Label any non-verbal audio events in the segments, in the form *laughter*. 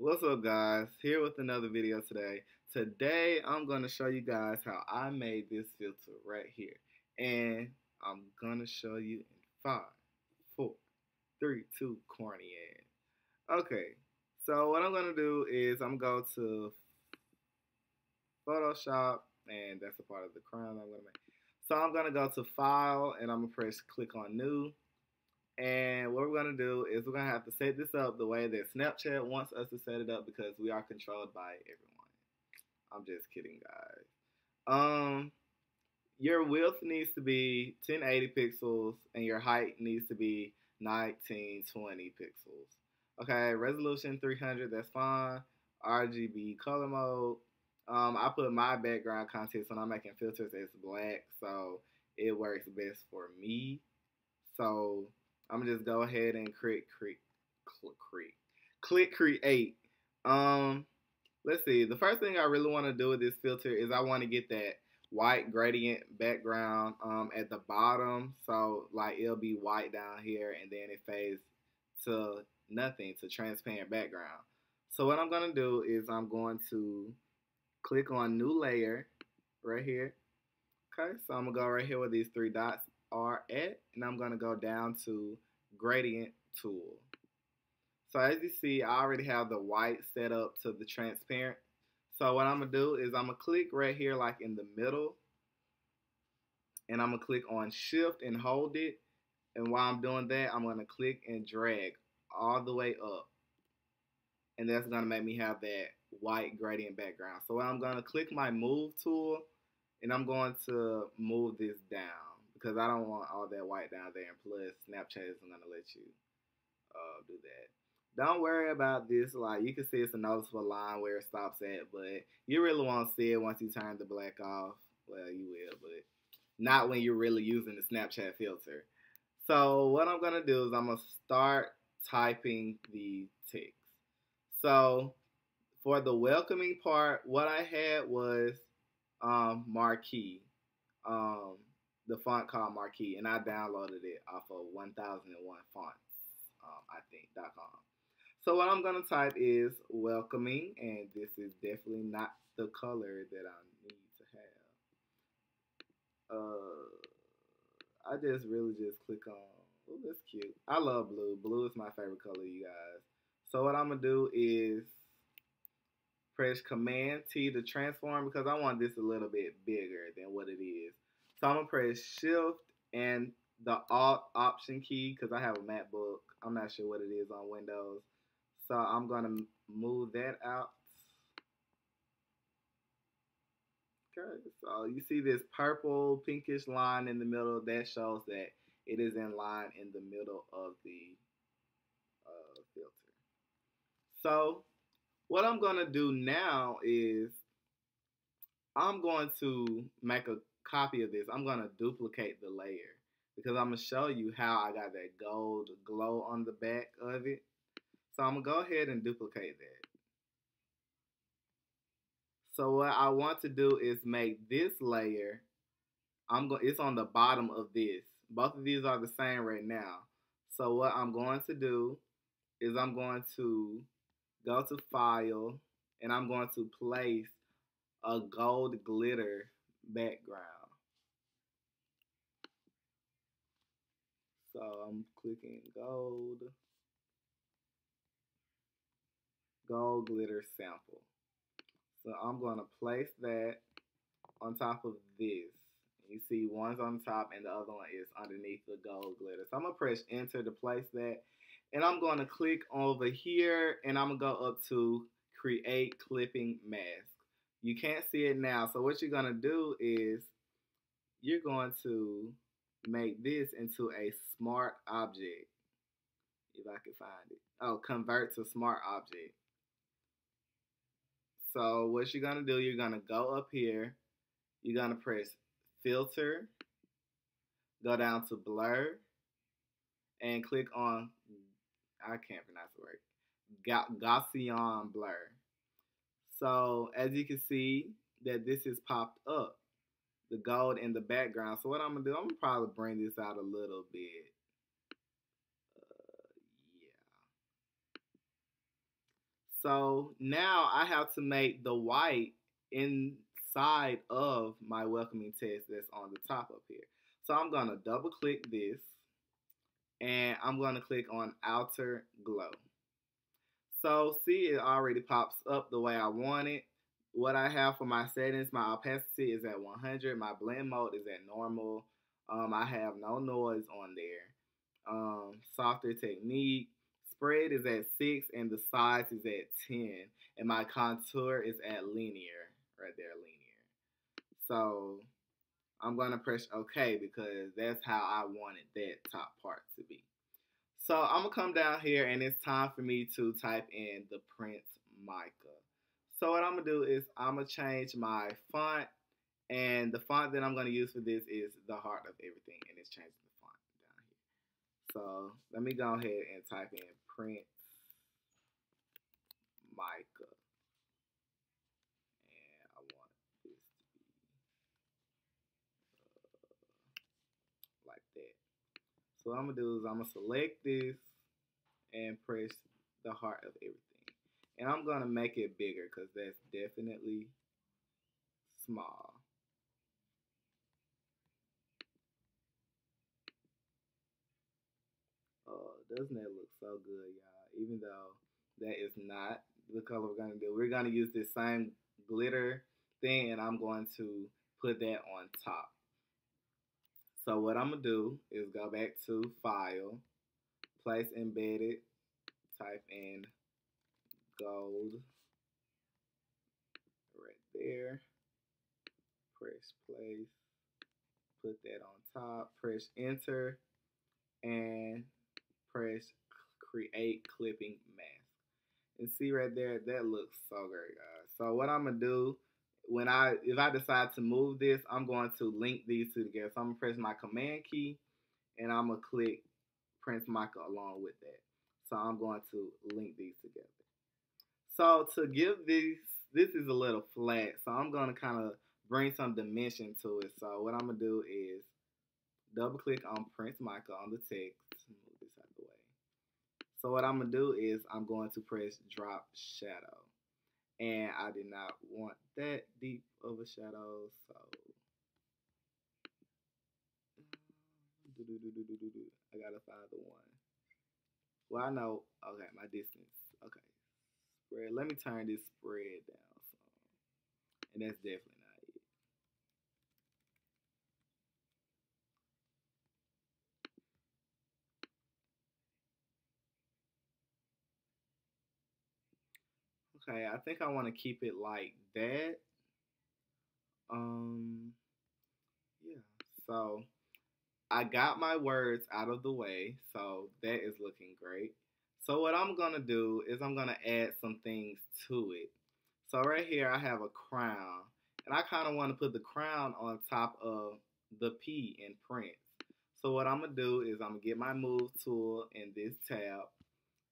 What's up guys? Here with another video today. Today I'm going to show you guys how I made this filter right here. And I'm going to show you in 5, 4, 3, 2, corny ass. Okay, so what I'm going to do is I'm going to go to Photoshop and that's a part of the crown I'm going to make. So I'm going to go to File and I'm going to press click on New and what we're going to do is we're going to have to set this up the way that Snapchat wants us to set it up because we are controlled by everyone. I'm just kidding, guys. Um, your width needs to be 1080 pixels and your height needs to be 1920 pixels. Okay, resolution 300, that's fine. RGB color mode. Um, I put my background contents when I'm making filters as black, so it works best for me. So I'm gonna just go ahead and create, create, click, click create. Um, let's see. The first thing I really want to do with this filter is I want to get that white gradient background um, at the bottom. So like it'll be white down here and then it fades to nothing, to transparent background. So what I'm going to do is I'm going to click on new layer right here. Okay, so I'm going to go right here with these three dots are at and I'm going to go down to gradient tool. So as you see, I already have the white set up to the transparent. So what I'm going to do is I'm going to click right here like in the middle. And I'm going to click on shift and hold it. And while I'm doing that, I'm going to click and drag all the way up. And that's going to make me have that white gradient background. So I'm going to click my move tool and I'm going to move this down because I don't want all that white down there. And plus, Snapchat isn't gonna let you uh, do that. Don't worry about this. Like you can see, it's a noticeable line where it stops at, but you really won't see it once you turn the black off. Well, you will, but not when you're really using the Snapchat filter. So what I'm gonna do is I'm gonna start typing the text. So for the welcoming part, what I had was um, marquee. Um, the font called Marquee, and I downloaded it off of 1001 fonts, um, I think, .com. So what I'm to type is welcoming, and this is definitely not the color that I need to have. Uh, I just really just click on, oh, that's cute. I love blue. Blue is my favorite color, you guys. So what I'm to do is press Command T to transform because I want this a little bit bigger than what it is. So I'm gonna press Shift and the Alt Option key because I have a MacBook. I'm not sure what it is on Windows. So I'm gonna move that out. Okay, so you see this purple pinkish line in the middle. That shows that it is in line in the middle of the uh, filter. So what I'm gonna do now is I'm going to make a copy of this, I'm going to duplicate the layer because I'm going to show you how I got that gold glow on the back of it. So I'm going to go ahead and duplicate that. So what I want to do is make this layer, I'm going it's on the bottom of this. Both of these are the same right now. So what I'm going to do is I'm going to go to file and I'm going to place a gold glitter background. So I'm clicking gold, gold glitter sample. So I'm going to place that on top of this. You see one's on top and the other one is underneath the gold glitter. So I'm going to press enter to place that. And I'm going to click over here and I'm going to go up to create clipping mask. You can't see it now. So what you're going to do is you're going to make this into a smart object. If I can find it. Oh, convert to smart object. So what you're going to do, you're going to go up here. You're going to press filter. Go down to blur. And click on, I can't pronounce the word, Gaussian blur. So as you can see that this has popped up the gold in the background. So what I'm gonna do, I'm gonna probably bring this out a little bit. Uh, yeah. So now I have to make the white inside of my welcoming text that's on the top up here. So I'm to double click this and I'm to click on outer glow. So see it already pops up the way I want it. What I have for my settings, my opacity is at 100. My blend mode is at normal. Um, I have no noise on there. Um, softer technique. Spread is at 6 and the size is at 10. And my contour is at linear. Right there, linear. So I'm going to press OK because that's how I wanted that top part to be. So I'm going to come down here and it's time for me to type in the Prince Micah. So what I'm to do is I'm to change my font and the font that I'm to use for this is the heart of everything and it's changing the font down here. So let me go ahead and type in Prince Micah. And I want this to be uh, like that. So what I'm gonna do is I'm gonna select this and press the heart of everything. And I'm gonna make it bigger because that's definitely small. Oh, doesn't that look so good, y'all? Even though that is not the color we're gonna do. We're gonna use this same glitter thing and I'm going to put that on top. So what I'm going to do is go back to File, Place Embedded, type in gold right there, press place, put that on top, press enter, and press create clipping mask. And see right there, that looks so great, guys. So what I'm going to do when I if I decide to move this, I'm going to link these two together. So I'm gonna press my command key and I'm gonna click Prince Michael along with that. So I'm going to link these together. So to give this, this is a little flat. So I'm gonna kind of bring some dimension to it. So what I'm gonna do is double click on Prince Michael on the text. Move this out of the way. So what I'm gonna do is I'm going to press drop shadow and I did not want that deep of a shadow, so I gotta find the one. Well, I know. Okay, my distance. Spread. Let me turn this spread down some, and that's definitely not it. Okay, I think I want to keep it like that. Um, yeah. So I got my words out of the way, so that is looking great. So what I'm gonna do is I'm gonna add some things to it. So right here I have a crown, and I kind of want to put the crown on top of the P in Prince. So what I'm gonna do is I'm gonna get my move tool in this tab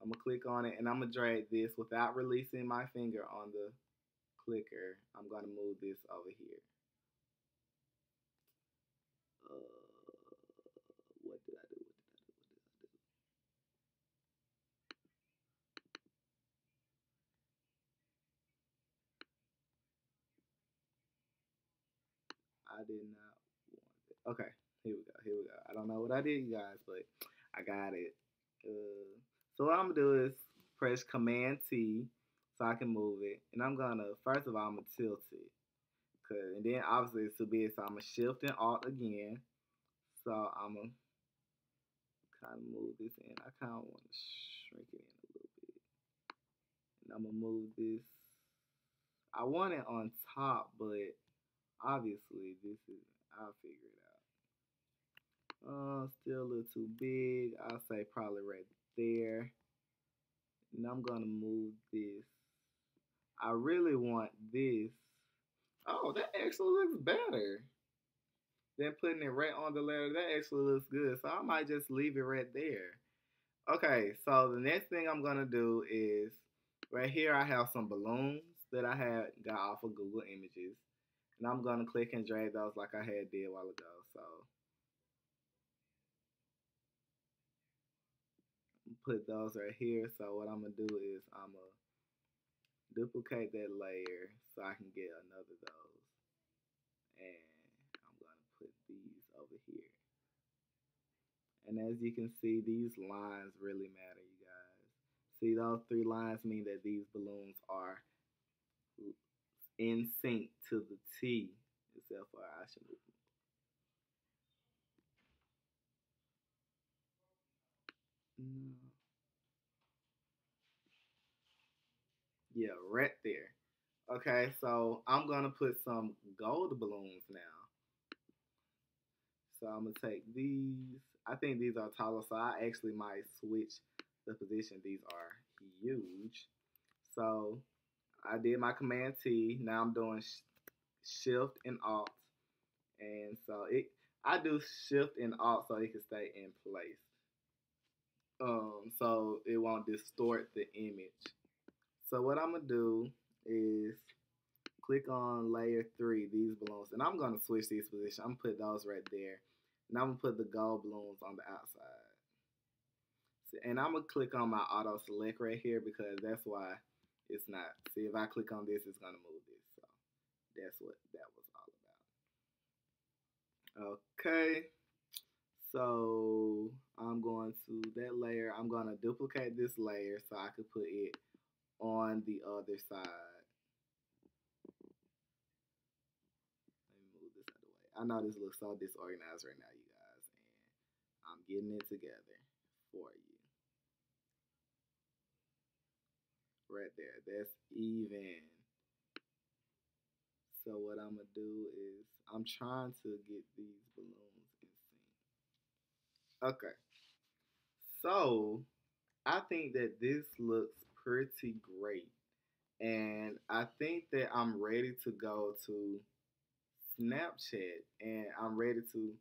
I'm gonna click on it and I'm gonna drag this without releasing my finger on the clicker. I'm gonna move this over here. Uh, what did I do? What did I do? What did I did not want it. Okay, here we go. Here we go. I don't know what I did, you guys, but I got it. Uh, so what I'm gonna do is press Command T so I can move it, and I'm gonna first of all I'm gonna tilt it, cause and then obviously it's too big, so I'm gonna Shift and Alt again. So I'm gonna kind of move this in. I kind of want to shrink it in a little bit, and I'm gonna move this. I want it on top, but obviously this is I'll figure it out. Uh, still a little too big. I'll say probably right there. And I'm to move this. I really want this. Oh, that actually looks better than putting it right on the letter. That actually looks good. So I might just leave it right there. Okay, so the next thing I'm to do is right here I have some balloons that I had got off of Google Images. And I'm going to click and drag those like I had did a while ago. So put those right here. So what I'm gonna do is I'm gonna duplicate that layer so I can get another of those. And I'm going to put these over here. And as you can see, these lines really matter, you guys. See, those three lines mean that these balloons are in sync to the T, No. Mm. Yeah, right there. Okay, so I'm gonna put some gold balloons now. So I'm gonna take these. I think these are taller, so I actually might switch the position. These are huge. So I did my Command T. Now I'm doing Shift and Alt, and so it. I do Shift and Alt so it can stay in place. Um, so it won't distort the image. So what I'm gonna do is click on layer three, these balloons, and I'm gonna switch these positions. I'm gonna put those right there. And I'm gonna put the gold balloons on the outside. And I'm gonna click on my auto select right here because that's why it's not. See, if I click on this, it's gonna move this. So that's what that was all about. Okay. So I'm going to that layer. I'm going to duplicate this layer so I could put it on the other side. Let me move this out of the way. I know this looks so disorganized right now, you guys, and I'm getting it together for you. Right there, that's even. So what I'm to do is I'm trying to get these balloons in. Okay. So I think that this looks pretty great. And I think that I'm ready to go to Snapchat and I'm ready to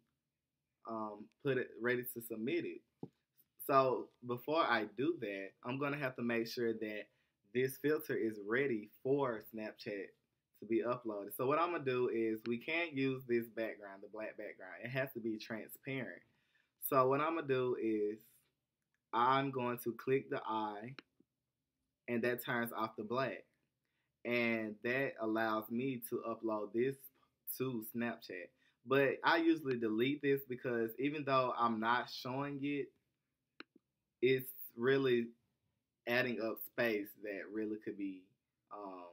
um, put it ready to submit it. So before I do that, I'm gonna have to make sure that this filter is ready for Snapchat to be uploaded. So what I'm gonna do is we can't use this background, the black background. It has to be transparent. So what I'm gonna do is I'm going to click the eye and that turns off the black. And that allows me to upload this to Snapchat. But I usually delete this because even though I'm not showing it, it's really adding up space that really could be um,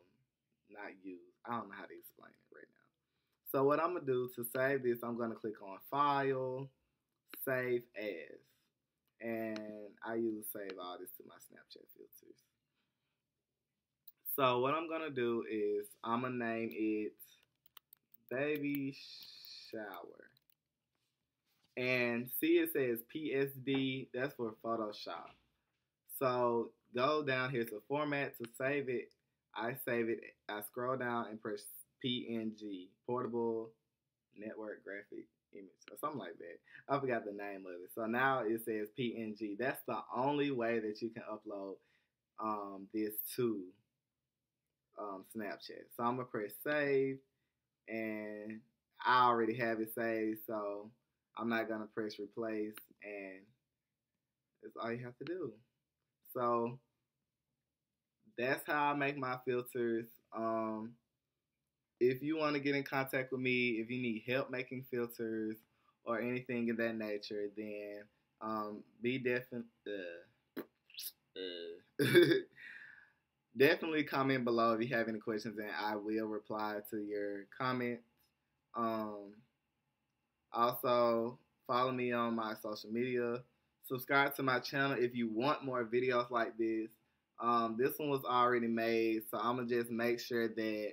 not used. I don't know how to explain it right now. So what I'm going to do to save this, I'm going to click on File, save as. And I usually save all this to my Snapchat filters. So what I'm gonna do is I'm gonna name it baby shower. And see it says PSD, that's for Photoshop. So go down here to format to save it. I save it, I scroll down and press PNG, portable network graphic image or something like that. I forgot the name of it. So now it says PNG. That's the only way that you can upload um, this to um, Snapchat. So I'm gonna press save, and I already have it saved, so I'm not gonna press replace, and that's all you have to do. So that's how I make my filters. Um, if you want to get in contact with me, if you need help making filters or anything of that nature, then um, be definitely uh, uh, *laughs* definitely comment below if you have any questions, and I will reply to your comments. Um, also, follow me on my social media. Subscribe to my channel if you want more videos like this. Um, this one was already made, so I'm gonna just make sure that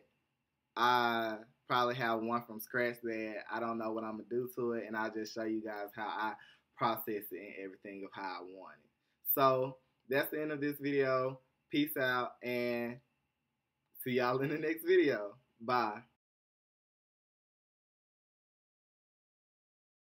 I probably have one from scratch that I don't know what I'm gonna do to it, and I'll just show you guys how I process it and everything of how I want it. So that's the end of this video. Peace out and see y'all in the next video. Bye.